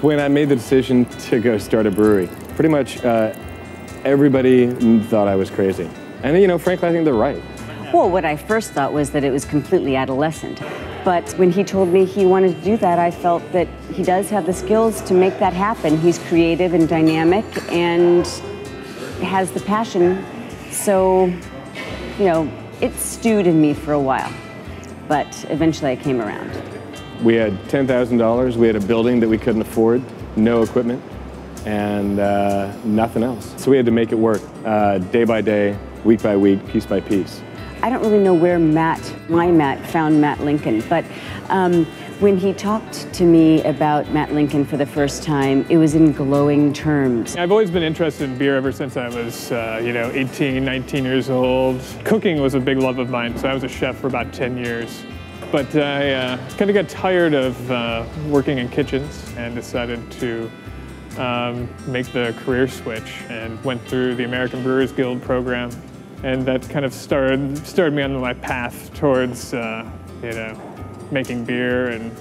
When I made the decision to go start a brewery, pretty much uh, everybody thought I was crazy. And, you know, frankly, I think they're right. Well, what I first thought was that it was completely adolescent. But when he told me he wanted to do that, I felt that he does have the skills to make that happen. He's creative and dynamic and has the passion. So, you know, it stewed in me for a while. But eventually I came around. We had $10,000. We had a building that we couldn't afford, no equipment, and uh, nothing else. So we had to make it work uh, day by day, week by week, piece by piece. I don't really know where Matt, my Matt, found Matt Lincoln, but um, when he talked to me about Matt Lincoln for the first time, it was in glowing terms. I've always been interested in beer ever since I was, uh, you know, 18, 19 years old. Cooking was a big love of mine, so I was a chef for about 10 years. But I uh, kind of got tired of uh, working in kitchens and decided to um, make the career switch and went through the American Brewers Guild program. And that kind of started, started me on my path towards, uh, you know, making beer and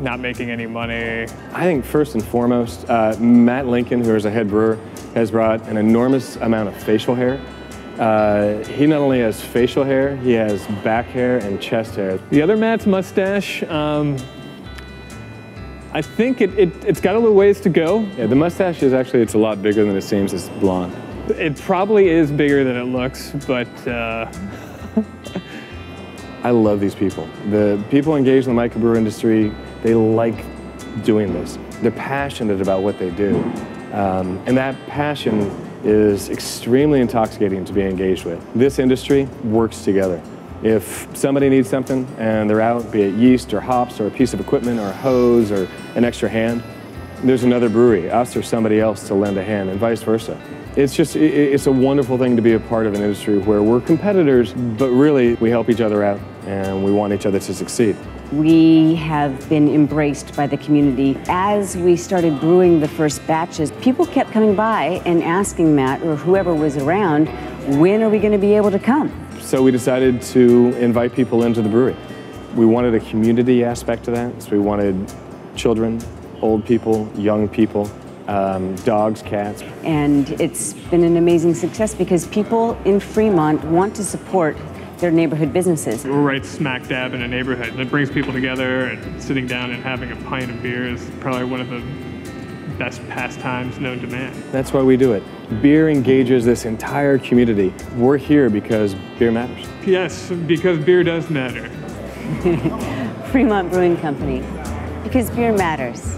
not making any money. I think first and foremost, uh, Matt Lincoln, who is a head brewer, has brought an enormous amount of facial hair uh, he not only has facial hair, he has back hair and chest hair. The other Matt's mustache, um, I think it, it, has got a little ways to go. Yeah, the mustache is actually, it's a lot bigger than it seems. It's blonde. It probably is bigger than it looks, but uh... I love these people. The people engaged in the microbrew industry, they like doing this. They're passionate about what they do. Um, and that passion is extremely intoxicating to be engaged with. This industry works together. If somebody needs something and they're out, be it yeast or hops or a piece of equipment or a hose or an extra hand, there's another brewery, us or somebody else to lend a hand and vice versa. It's just, it's a wonderful thing to be a part of an industry where we're competitors, but really we help each other out and we want each other to succeed. We have been embraced by the community. As we started brewing the first batches, people kept coming by and asking Matt or whoever was around, when are we going to be able to come? So we decided to invite people into the brewery. We wanted a community aspect to that, so we wanted children, old people, young people, um, dogs, cats. And it's been an amazing success because people in Fremont want to support their neighborhood businesses. We're right smack dab in a neighborhood that brings people together and sitting down and having a pint of beer is probably one of the best pastimes known to man. That's why we do it. Beer engages this entire community. We're here because beer matters. Yes, because beer does matter. Fremont Brewing Company, because beer matters.